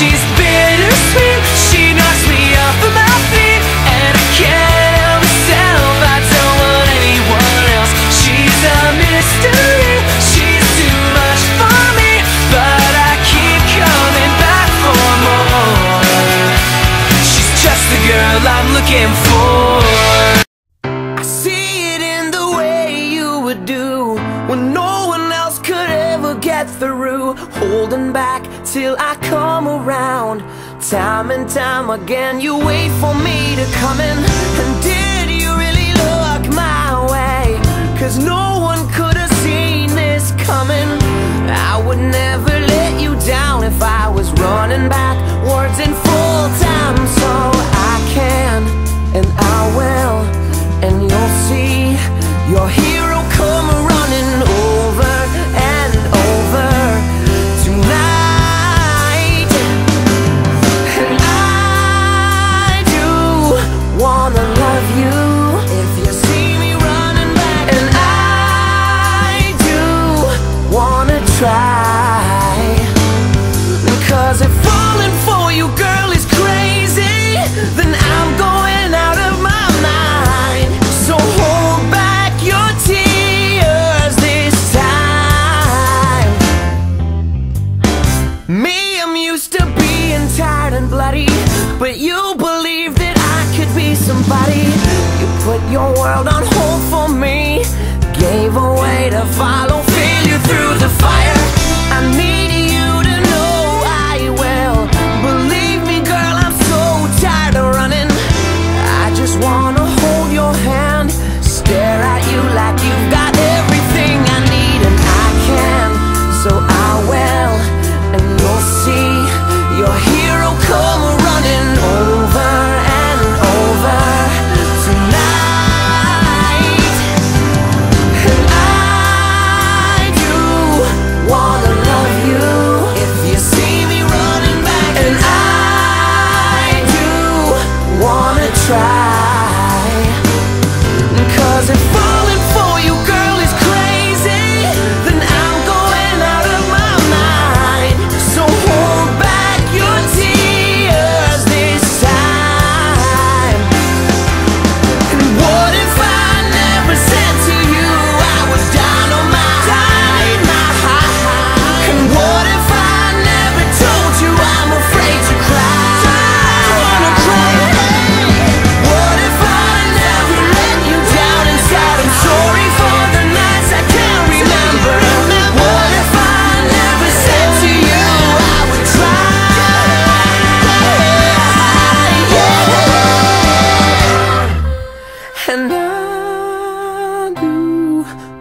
She's bittersweet. She knocks me off of my feet. And I can't help myself. I don't want anyone else. She's a mystery. She's too much for me. But I keep coming back for more. She's just the girl I'm looking for. I see it in the way you would do When no one else could ever get through. Holding back till I come around Time and time again you wait for me to come in And did you really look my way? Cause no to being tired and bloody But you believe that I could be somebody. You put your world on hold for me try.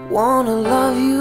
Wanna love you